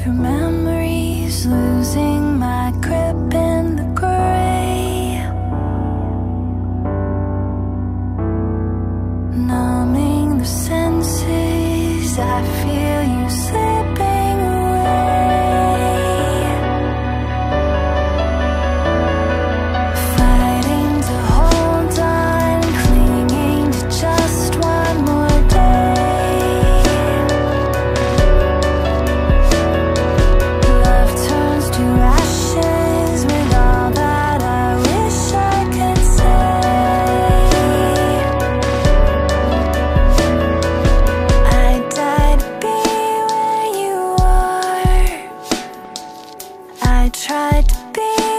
through memories, losing my grip in the gray. Numbing the senses, I feel. Tried to be